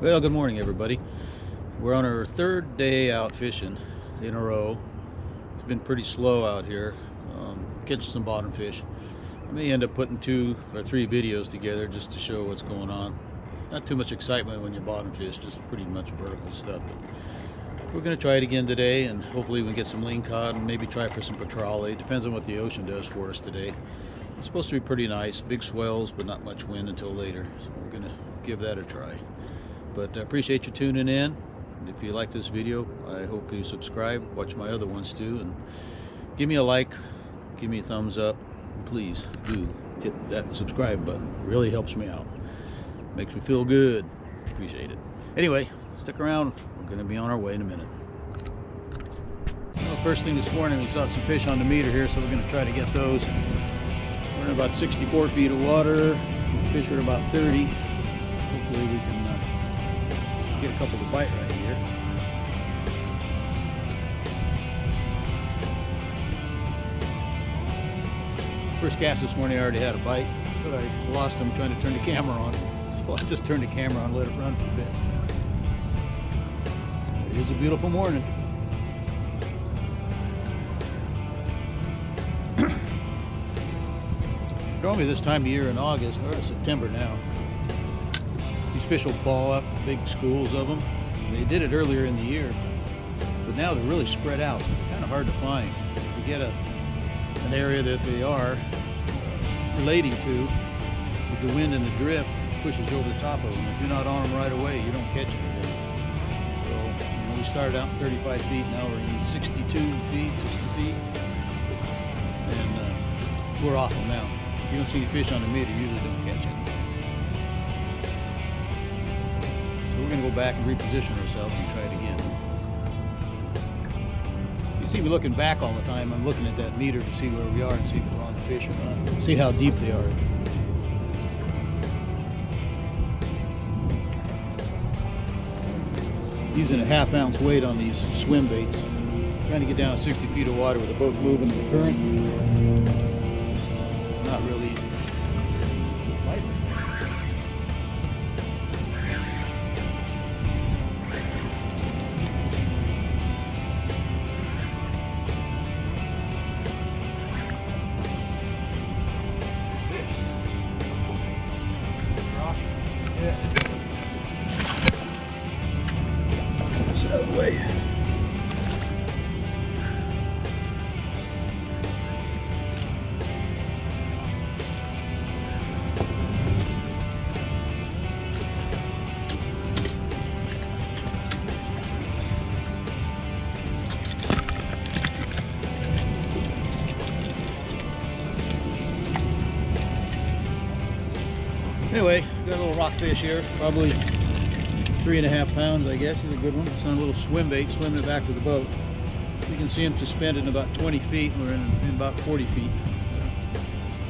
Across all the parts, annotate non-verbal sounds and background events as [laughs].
Well, good morning, everybody. We're on our third day out fishing in a row. It's been pretty slow out here, um, catching some bottom fish. I may end up putting two or three videos together just to show what's going on. Not too much excitement when you bottom fish, just pretty much vertical stuff. But we're going to try it again today, and hopefully we can get some lingcod and maybe try for some petrale. It depends on what the ocean does for us today. It's supposed to be pretty nice, big swells, but not much wind until later. So we're going to give that a try. But I appreciate you tuning in. If you like this video, I hope you subscribe, watch my other ones too, and give me a like, give me a thumbs up. Please do hit that subscribe button. It really helps me out. Makes me feel good. Appreciate it. Anyway, stick around. We're going to be on our way in a minute. Well, first thing this morning, we saw some fish on the meter here, so we're going to try to get those. We're in about 64 feet of water. Fish are about 30. Hopefully we can a couple to bite right here. First cast this morning I already had a bite, but I lost him trying to turn the camera on. [laughs] So I just turned the camera on, let it run for a bit. It is a beautiful morning. [coughs] Normally this time of year in August, or September now, will ball up, big schools of them. They did it earlier in the year, but now they're really spread out, kind of hard to find. You get a, an area that they are uh, relating to, with the wind and the drift pushes over the top of them. If you're not on them right away, you don't catch anything. So, we started out 35 feet, now we're in 62 feet, 60 feet, and uh, we're off them now. If you don't see any fish on the meter, you usually don't catch anything. Going to go back and reposition ourselves and try it again. You see me looking back all the time. I'm looking at that meter to see where we are and see if we're on the fish or not. See how deep they are. Using a half ounce weight on these swim baits. Trying to get down to 60 feet of water with the boat moving in the current. Not real easy. A here, probably three and a half pounds, I guess. He's a good one. It's on a little swim bait, swimming back to the boat. You can see him suspended in about 20 feet. We're in, in about 40 feet.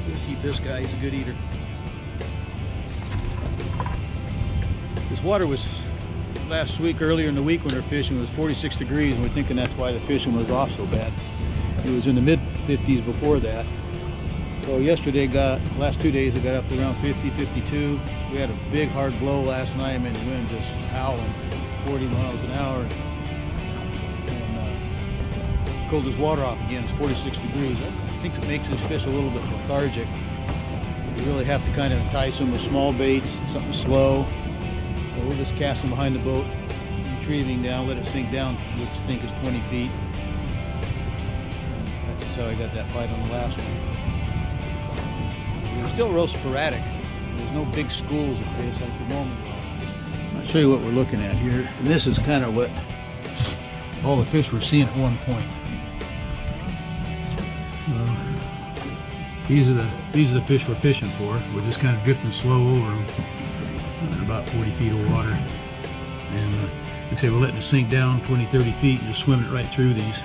We'll keep this guy. He's a good eater. This water was last week, earlier in the week when we were fishing, was 46 degrees, and we're thinking that's why the fishing was off so bad. It was in the mid 50s before that. So yesterday got, last two days it got up to around 50, 52. We had a big hard blow last night. I mean, the wind just howling, 40 miles an hour. And uh, cooled his water off again. It's 46 degrees. I think it makes this fish a little bit lethargic. You really have to kind of entice them with small baits, something slow. So we'll just cast them behind the boat, retrieving down, let it sink down, which I think is 20 feet. That's how I got that bite on the last one. They're still real sporadic. There's no big schools of fish like the normal. I'll show you what we're looking at here. And this is kind of what all the fish we're seeing at one point. These are the these are the fish we're fishing for. We're just kind of drifting slow over them at about 40 feet of water. And uh, like I say, we're letting it sink down 20, 30 feet and just swimming it right through these.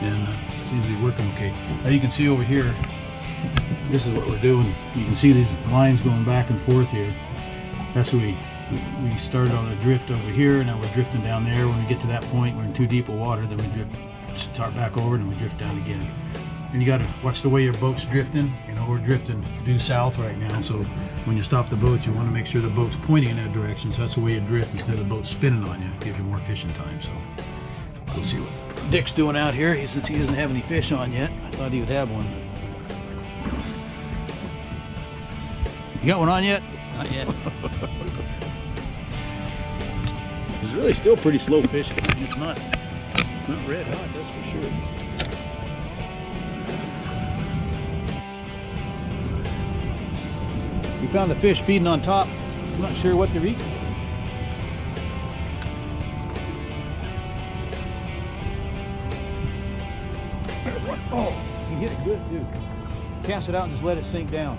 And uh, seems to be working okay. Now you can see over here, this is what we're doing. You can see these lines going back and forth here. That's what we, we started on a drift over here, and now we're drifting down there. When we get to that point, we're in too deep of water, then we drift, start back over, and we drift down again. and you got to watch the way your boat's drifting. You know, we're drifting due south right now, so when you stop the boat, you want to make sure the boat's pointing in that direction, so that's the way you drift instead of the boat spinning on you. It Gives you more fishing time, so we'll see what Dick's doing out here. He, since he doesn't have any fish on yet, I thought he would have one. You got one on yet? Not yet. [laughs] It's really still pretty slow fishing. [laughs] It's not, it's not red hot, that's for sure. We found the fish feeding on top. I'm not sure what they're eating. Oh, he hit it good too. Cast it out and just let it sink down.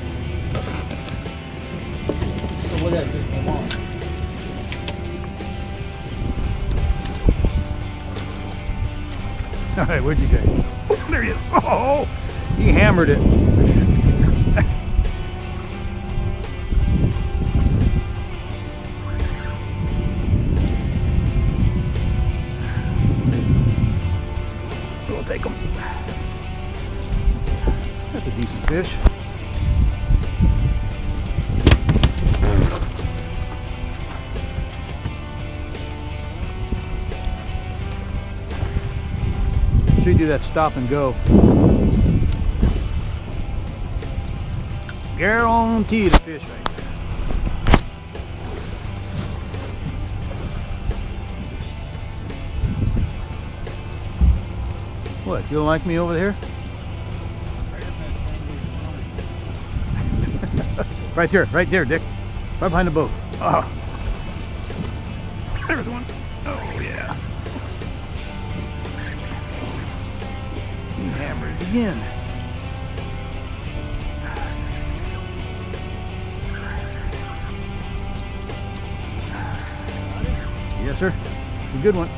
[laughs] All right, where'd you go? Oh, [laughs] there he is. Oh, he hammered it. [laughs] We'll take him. That's a decent fish. Do that stop and go? Guarantee the fish right there. What, you don't like me over there? [laughs] right there, right there, Dick. Right behind the boat. Oh. [laughs] There's one. Oh, yeah. Hammered again. Yes, sir. It's a good one. [laughs]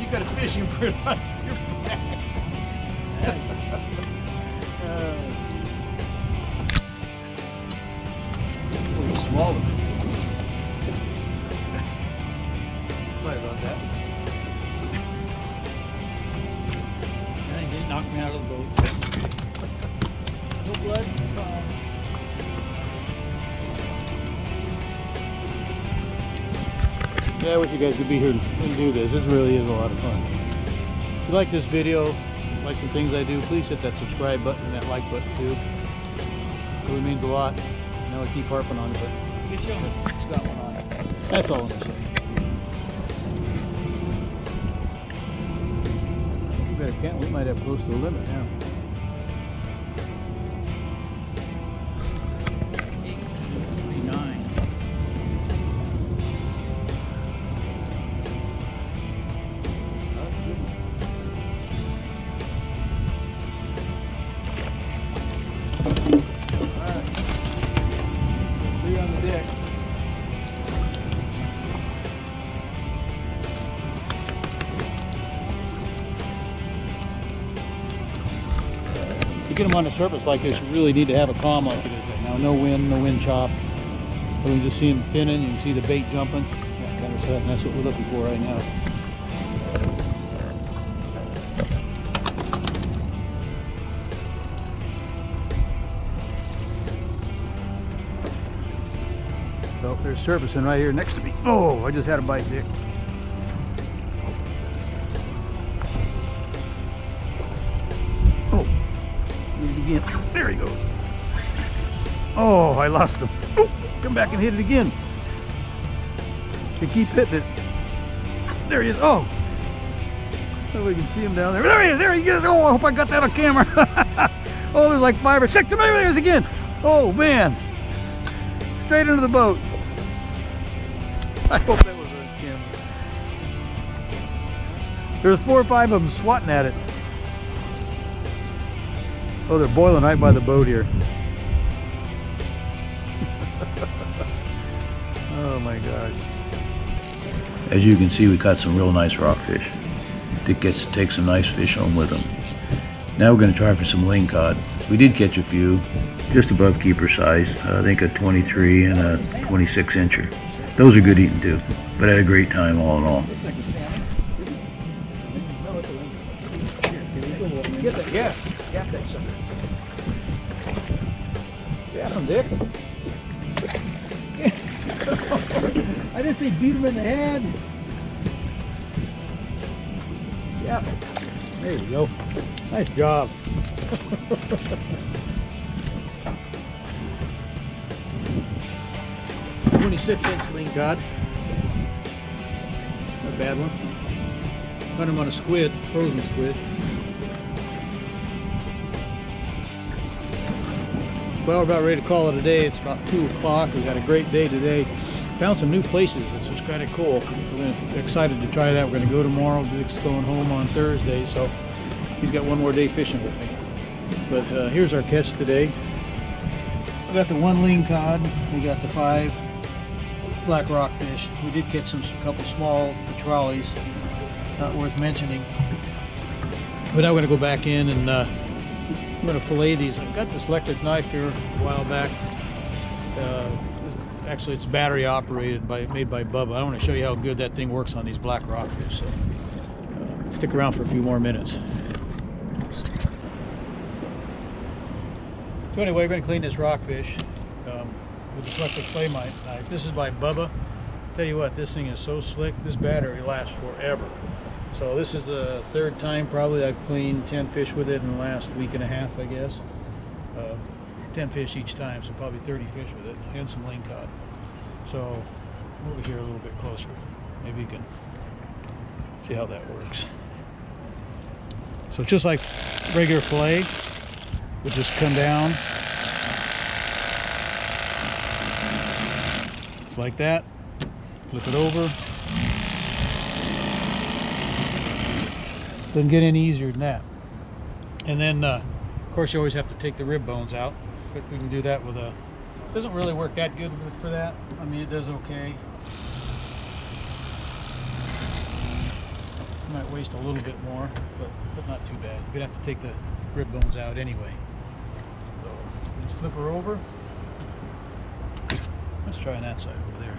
you got a fishing print on your back. [laughs] small one. Sorry about that. I think it knocked me out of the boat. No blood. Yeah, I wish you guys could be here and do this. This really is a lot of fun. If you like this video, like some things I do, please hit that subscribe button and that like button too. It really means a lot. I know I keep harping on it, but it's got one on it. That's all I'm gonna say. You better count. We might have close to the limit now. To get them on the surface like this, you really need to have a calm like it is right now. No wind, no wind chop. So we can just see them pinning, you can see the bait jumping, that kind of stuff, and that's what we're looking for right now. So there's surfacing right here next to me. Oh, I just had a bite, Dick. Again. There he goes. Oh, I lost him. Come back and hit it again. Keep hitting it. There he is. Oh. So we can see him down there. There he is. There he is. Oh, I hope I got that on camera. [laughs] oh, there's like five or six. There he is again. Oh, man. Straight into the boat. I hope that was a Kim. There's four or five of them swatting at it. Oh, they're boiling right by the boat here. [laughs] oh my gosh. As you can see, we caught some real nice rockfish. Dick gets to take some nice fish home with him. Now we're going to try for some lingcod. We did catch a few, just above keeper size. Uh, I think a 23 and a 26 incher. Those are good eating too, but I had a great time all in all. Get that, yeah, Dick. I just say beat him in the head. Yeah. There you go. Nice job. Twenty-six inch lingcod. Not a bad one. Got him on a squid, frozen squid. Well, we're about ready to call it a day. It's about 2 o'clock. We got a great day today. Found some new places. It's just kind of cool. We're excited to try that. We're going to go tomorrow. Dick's going home on Thursday, so he's got one more day fishing with me. But uh, here's our catch today. We got the one lingcod. We got the five black rockfish. We did catch some couple small petrales. Not worth mentioning. But now we're going to go back in and uh, I'm going to fillet these. I've got this electric knife here a while back. Uh, actually, it's battery operated, by made by Bubba. I want to show you how good that thing works on these black rockfish. So uh, stick around for a few more minutes. So anyway, we're going to clean this rockfish um, with this electric fillet knife. This is by Bubba. Tell you what, this thing is so slick. This battery lasts forever. So this is the third time probably I've cleaned 10 fish with it in the last week and a half, I guess. Uh, 10 fish each time, so probably 30 fish with it, and some lingcod. So over here a little bit closer. Maybe you can see how that works. So just like regular fillet, would just come down. It's like that. Flip it over. Doesn't get any easier than that. And then, uh, of course, you always have to take the rib bones out. But we can do that with a... Doesn't really work that good for that. I mean, it does okay. Might waste a little bit more, but, but not too bad. You're to have to take the rib bones out anyway. So, let's flip her over. Let's try on that side over there.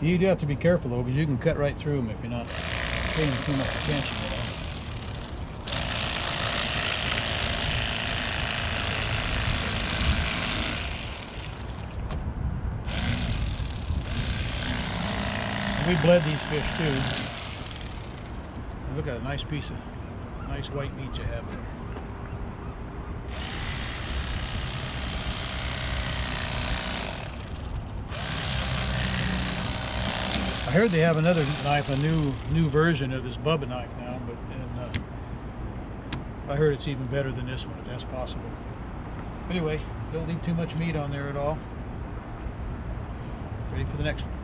You do have to be careful though, because you can cut right through them if you're not paying too much attention. You we bled these fish too. Look at a nice piece of nice white meat you have there. Heard they have another knife, a new new version of this Bubba knife now, but and uh, I heard it's even better than this one, if that's possible. Anyway, don't leave too much meat on there at all. Ready for the next one.